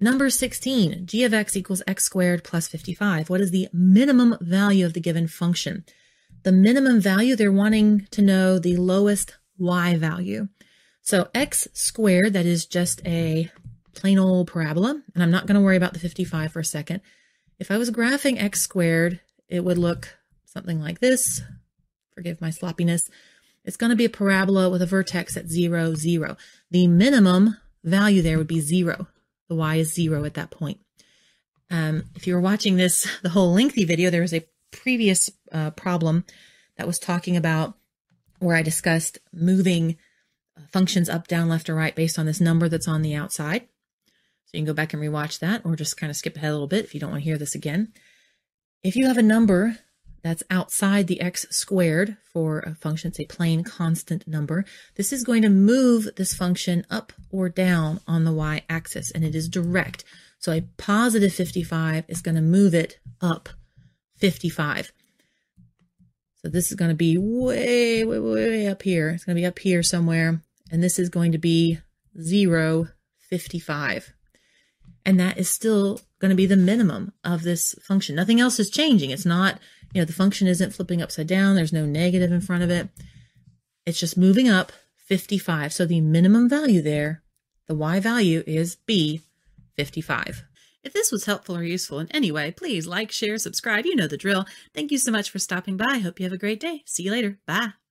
Number 16, g of x equals x squared plus 55. What is the minimum value of the given function? The minimum value, they're wanting to know the lowest y value. So x squared, that is just a plain old parabola, and I'm not going to worry about the 55 for a second. If I was graphing x squared, it would look something like this. Forgive my sloppiness. It's going to be a parabola with a vertex at 0, 0. The minimum value there would be 0. The y is 0 at that point. Um, if you were watching this, the whole lengthy video, there was a previous uh, problem that was talking about where I discussed moving uh, functions up, down, left, or right based on this number that's on the outside. So you can go back and rewatch that or just kind of skip ahead a little bit if you don't want to hear this again. If you have a number that's outside the x squared for a function, it's a plain constant number. This is going to move this function up or down on the y-axis, and it is direct. So a positive 55 is going to move it up 55. So this is going to be way, way, way up here. It's going to be up here somewhere, and this is going to be 0, 55. And that is still going to be the minimum of this function. Nothing else is changing. It's not you know, the function isn't flipping upside down. There's no negative in front of it. It's just moving up 55. So the minimum value there, the y value is B, 55. If this was helpful or useful in any way, please like, share, subscribe. You know the drill. Thank you so much for stopping by. Hope you have a great day. See you later. Bye.